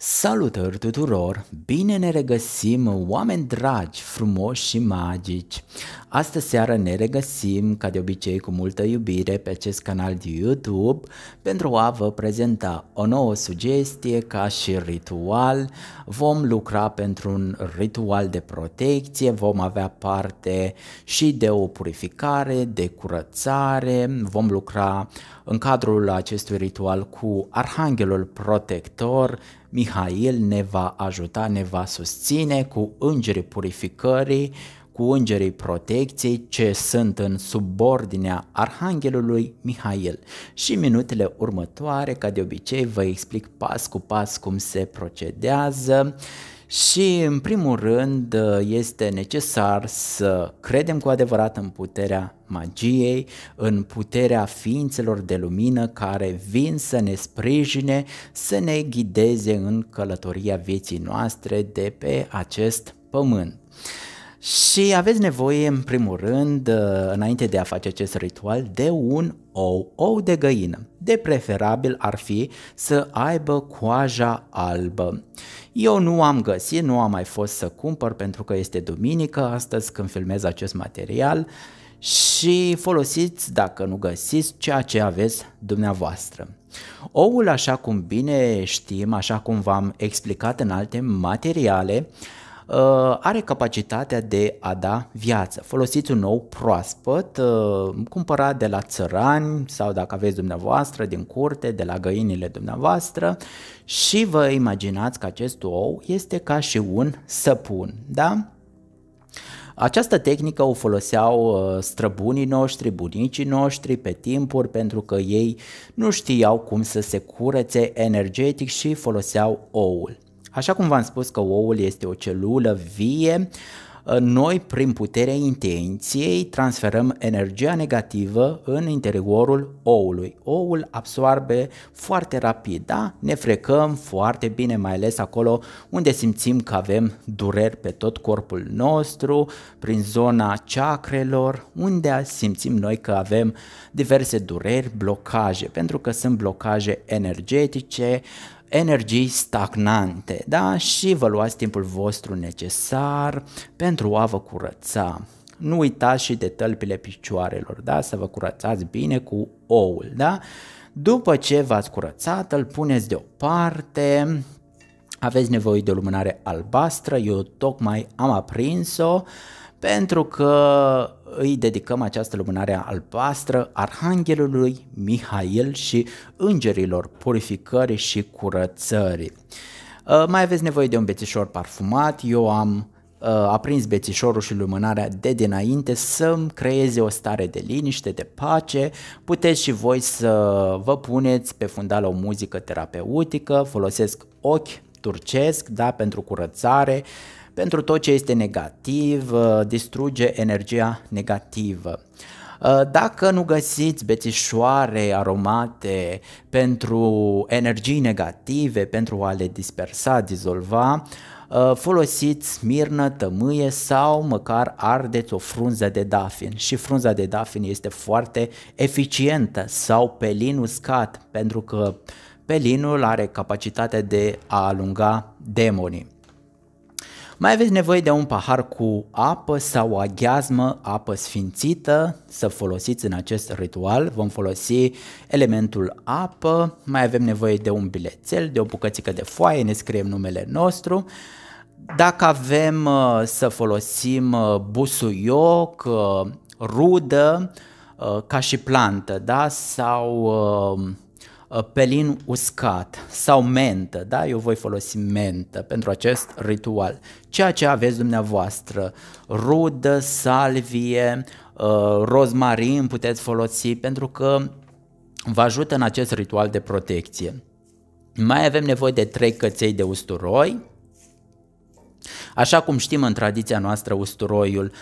Salutări tuturor! Bine ne regăsim, oameni dragi, frumoși și magici! Astă seară ne regăsim, ca de obicei, cu multă iubire pe acest canal de YouTube pentru a vă prezenta o nouă sugestie ca și ritual. Vom lucra pentru un ritual de protecție, vom avea parte și de o purificare, de curățare, vom lucra în cadrul acestui ritual cu Arhanghelul Protector, Mihail ne va ajuta, ne va susține cu îngerii purificării, cu îngerii protecției ce sunt în subordinea Arhanghelului Mihail. Și minutele următoare, ca de obicei, vă explic pas cu pas cum se procedează și, în primul rând, este necesar să credem cu adevărat în puterea magiei, în puterea ființelor de lumină care vin să ne sprijine, să ne ghideze în călătoria vieții noastre de pe acest pământ. Și aveți nevoie, în primul rând, înainte de a face acest ritual, de un ou, ou de găină. De preferabil ar fi să aibă coaja albă. Eu nu am găsit, nu am mai fost să cumpăr pentru că este duminică astăzi când filmez acest material și folosiți, dacă nu găsiți, ceea ce aveți dumneavoastră. Oul, așa cum bine știm, așa cum v-am explicat în alte materiale, Uh, are capacitatea de a da viață. Folosiți un ou proaspăt, uh, cumpărat de la țărani sau dacă aveți dumneavoastră din curte, de la găinile dumneavoastră și vă imaginați că acest ou este ca și un săpun, da? Această tehnică o foloseau uh, străbunii noștri, bunicii noștri pe timpuri pentru că ei nu știau cum să se curețe energetic și foloseau oul. Așa cum v-am spus că oul este o celulă vie, noi, prin puterea intenției, transferăm energia negativă în interiorul oului. Oul absorbe foarte rapid, da? Ne frecăm foarte bine, mai ales acolo unde simțim că avem dureri pe tot corpul nostru, prin zona chakrelor, unde simțim noi că avem diverse dureri, blocaje, pentru că sunt blocaje energetice, energii stagnante, da? Și vă luați timpul vostru necesar pentru a vă curăța. Nu uitați și de tălpile picioarelor, da? Să vă curățați bine cu oul, da? După ce v-ați curățat, îl puneți deoparte, aveți nevoie de o lumânare albastră, eu tocmai am aprins-o, pentru că îi dedicăm această lumânare albastră Arhanghelului Mihail și îngerilor purificării și curățării. Uh, mai aveți nevoie de un bețișor parfumat, eu am uh, aprins bețișorul și lumânarea de dinainte să-mi creeze o stare de liniște, de pace. Puteți și voi să vă puneți pe fundal o muzică terapeutică, folosesc ochi turcesc, da, pentru curățare, pentru tot ce este negativ, uh, distruge energia negativă. Uh, dacă nu găsiți bețișoare aromate pentru energii negative, pentru a le dispersa, dizolva, uh, folosiți mirnă, tămâie sau măcar ardeți o frunză de dafin și frunza de dafin este foarte eficientă sau pelin uscat pentru că pelinul are capacitatea de a alunga demonii. Mai aveți nevoie de un pahar cu apă sau o aghiazmă, apă sfințită, să folosiți în acest ritual. Vom folosi elementul apă, mai avem nevoie de un bilețel, de o bucățică de foaie, ne scriem numele nostru. Dacă avem uh, să folosim uh, busuioc, uh, rudă, ca și plantă, da? sau Uh, pelin uscat sau mentă, da? Eu voi folosi mentă pentru acest ritual. Ceea ce aveți dumneavoastră, rudă, salvie, uh, rozmarin puteți folosi pentru că vă ajută în acest ritual de protecție. Mai avem nevoie de trei căței de usturoi, Așa cum știm în tradiția noastră, usturoiul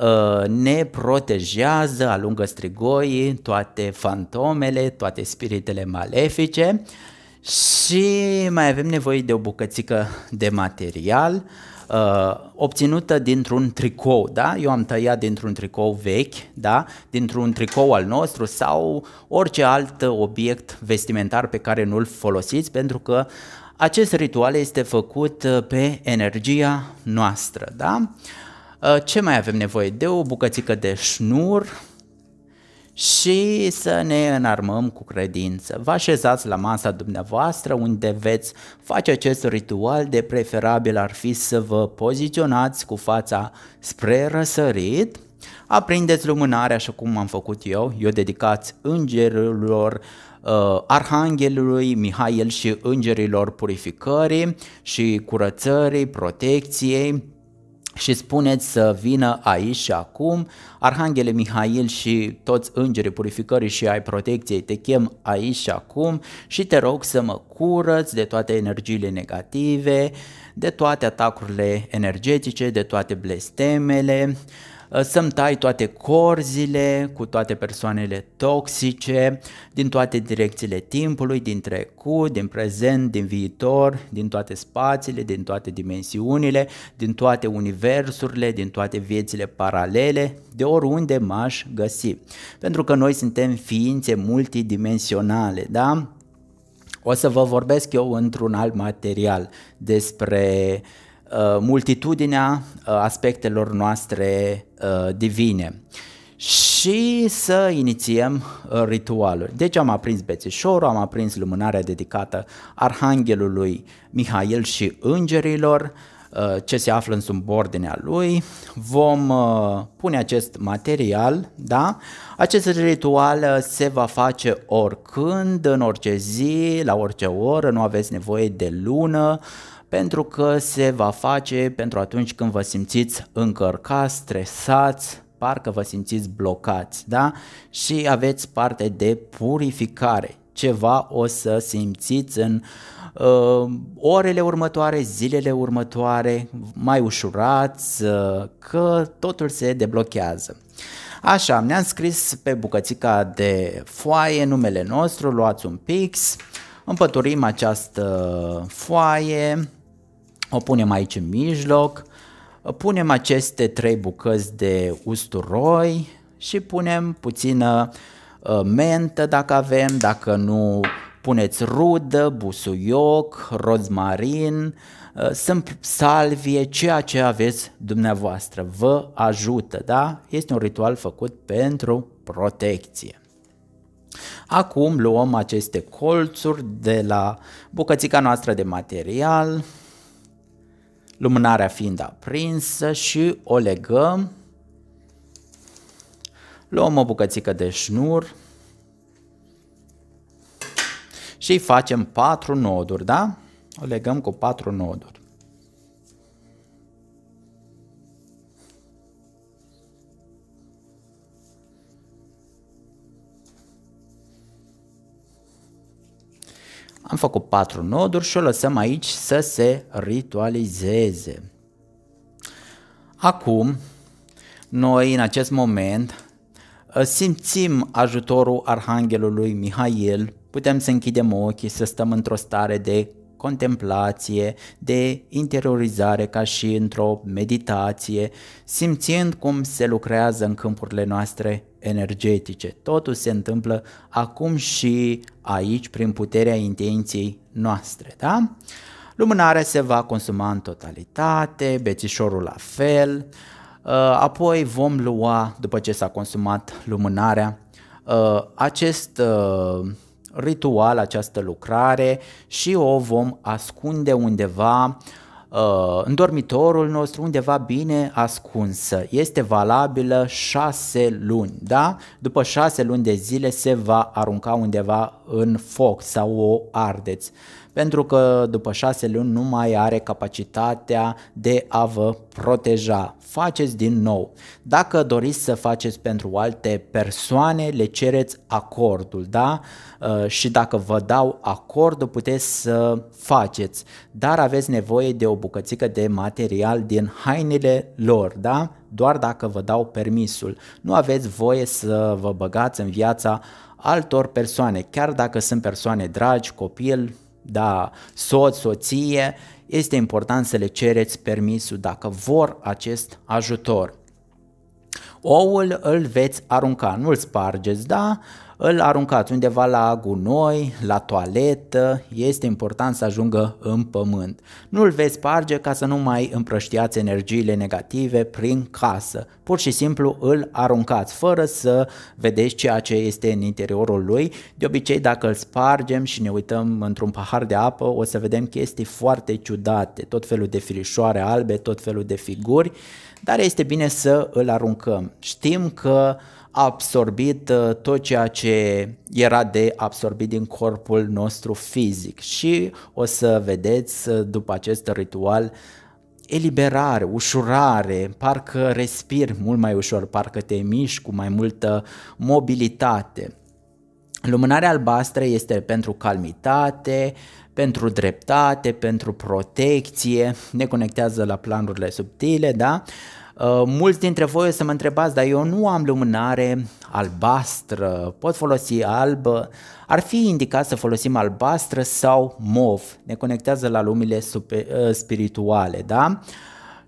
uh, ne protejează, alungă strigoii, toate fantomele, toate spiritele malefice și mai avem nevoie de o bucățică de material uh, obținută dintr-un tricou, da? Eu am tăiat dintr-un tricou vechi, da? Dintr-un tricou al nostru sau orice alt obiect vestimentar pe care nu-l folosiți pentru că Acest ritual este făcut uh, pe energia noastră, da? Uh, ce mai avem nevoie? De o bucățică de șnur, și să ne înarmăm cu credință. Vă așezați la masa dumneavoastră unde veți face acest ritual, de preferabil ar fi să vă poziționați cu fața spre răsărit, aprindeți lumânarea așa cum am făcut eu, eu dedicați îngerilor, uh, Arhanghelului Mihail și îngerilor purificării și curățării, protecției, și spuneți să vină aici și acum, Arhanghele Mihail și toți îngerii purificării și ai protecției te chem aici și acum. Și te rog să mă curăți de toate energiile negative, de toate atacurile energetice, de toate blestemele, Uh, să-mi tai toate corzile cu toate persoanele toxice din toate direcțiile timpului, din trecut, din prezent, din viitor, din toate spațiile, din toate dimensiunile, din toate universurile, din toate viețile paralele, de oriunde m-aș găsi. Pentru că noi suntem ființe multidimensionale, da? O să vă vorbesc eu într-un alt material despre uh, Uh, multitudinea uh, aspectelor noastre uh, divine și să inițiem ritualul. Deci am aprins bețișorul, am aprins lumânarea dedicată Arhanghelului Mihail și îngerilor, ce se află în subordinea lui. Vom pune acest material, da? Acest ritual se va face oricând, în orice zi, la orice oră, nu aveți nevoie de lună, pentru că se va face pentru atunci când vă simțiți încărcați, stresați, parcă vă simțiți blocați, da? Și aveți parte de purificare. Ceva o să simțiți în uh, orele următoare, zilele următoare, mai ușurați, uh, că totul se deblochează. Așa, ne-am scris pe bucățica de foaie numele nostru, luați un pix, împăturim această foaie, o punem aici în mijloc, punem aceste trei bucăți de usturoi și punem puțină uh, mentă dacă avem, dacă nu puneți rudă, busuioc, rozmarin, uh, sunt salvie, ceea ce aveți dumneavoastră, vă ajută, da? Este un ritual făcut pentru protecție. Acum luăm aceste colțuri de la bucățica noastră de material, lumânarea fiind aprinsă și o legăm. Luăm o bucățică de șnur și facem patru noduri, da? O legăm cu patru noduri. Am făcut patru noduri și o lăsăm aici să se ritualizeze. Acum, noi în acest moment simțim ajutorul Arhanghelului Mihail, putem să închidem ochii, să stăm într-o stare de contemplație, de interiorizare ca și într-o meditație, simțind cum se lucrează în câmpurile noastre energetice. Totul se întâmplă acum și aici prin puterea intenției noastre, da? Lumânarea se va consuma în totalitate, bețișorul la fel, uh, apoi vom lua, după ce s-a consumat lumânarea, uh, acest uh, ritual, această lucrare și o vom ascunde undeva uh, în dormitorul nostru undeva bine ascunsă. Este valabilă șase luni, da? După șase luni de zile se va arunca undeva în foc sau o ardeți pentru că după șase luni nu mai are capacitatea de a vă proteja. Faceți din nou. Dacă doriți să faceți pentru alte persoane, le cereți acordul, da? Uh, și dacă vă dau acordul, puteți să faceți, dar aveți nevoie de o bucățică de material din hainele lor, da? Doar dacă vă dau permisul. Nu aveți voie să vă băgați în viața altor persoane, chiar dacă sunt persoane dragi, copil, da, soț, soție, este important să le cereți permisul dacă vor acest ajutor. Oul îl veți arunca, nu îl spargeți, da? Îl aruncați undeva la gunoi, la toaletă, este important să ajungă în pământ. Nu îl veți sparge ca să nu mai împrăștiați energiile negative prin casă. Pur și simplu îl aruncați fără să vedeți ceea ce este în interiorul lui. De obicei dacă îl spargem și ne uităm într-un pahar de apă o să vedem chestii foarte ciudate, tot felul de firișoare albe, tot felul de figuri, dar este bine să îl aruncăm. Știm că a absorbit uh, tot ceea ce era de absorbit din corpul nostru fizic și o să vedeți uh, după acest ritual eliberare, ușurare, parcă respiri mult mai ușor, parcă te miști cu mai multă mobilitate. Lumânarea albastră este pentru calmitate, pentru dreptate, pentru protecție, ne conectează la planurile subtile, da? Uh, mulți dintre voi o să mă întrebați, dar eu nu am lumânare albastră, pot folosi albă, ar fi indicat să folosim albastră sau mov, ne conectează la lumile super, uh, spirituale, da?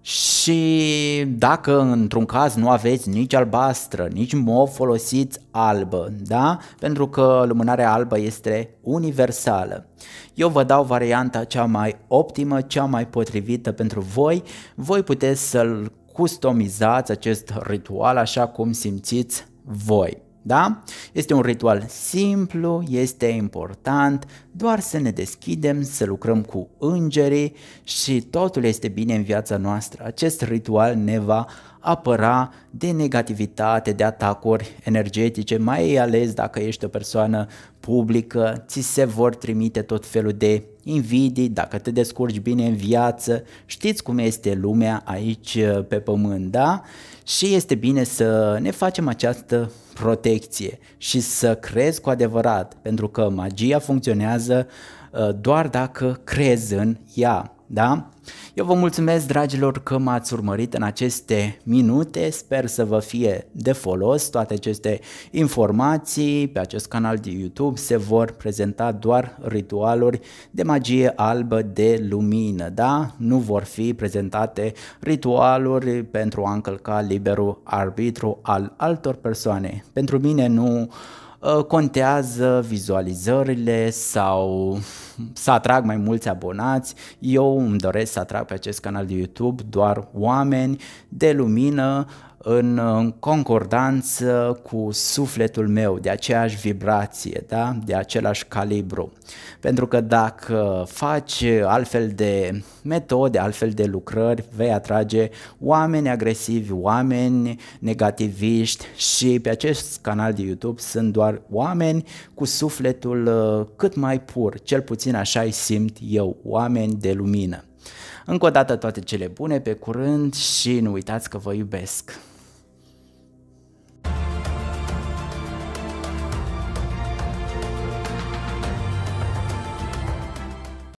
Și dacă într-un caz nu aveți nici albastră, nici mov, folosiți albă, da? Pentru că lumânarea albă este universală. Eu vă dau varianta cea mai optimă, cea mai potrivită pentru voi. Voi puteți să-l customizați acest ritual așa cum simțiți voi. Da? Este un ritual simplu, este important, doar să ne deschidem, să lucrăm cu îngerii și totul este bine în viața noastră. Acest ritual ne va apăra de negativitate, de atacuri energetice, mai ales dacă ești o persoană publică, ți se vor trimite tot felul de invidii, dacă te descurci bine în viață, știți cum este lumea aici pe pământ, da? Și este bine să ne facem această protecție și să crezi cu adevărat, pentru că magia funcționează uh, doar dacă crezi în ea, da? Eu vă mulțumesc, dragilor, că m-ați urmărit în aceste minute. Sper să vă fie de folos toate aceste informații. Pe acest canal de YouTube se vor prezenta doar ritualuri de magie albă de lumină, da? Nu vor fi prezentate ritualuri pentru a încălca liberul arbitru al altor persoane. Pentru mine nu Uh, contează vizualizările sau să atrag mai mulți abonați. Eu îmi doresc să atrag pe acest canal de YouTube doar oameni de lumină în concordanță cu sufletul meu, de aceeași vibrație, da? de același calibru. Pentru că dacă faci altfel de metode, altfel de lucrări, vei atrage oameni agresivi, oameni negativiști și pe acest canal de YouTube sunt doar oameni cu sufletul uh, cât mai pur, cel puțin așa îi simt eu, oameni de lumină. Încă o dată toate cele bune, pe curând și nu uitați că vă iubesc!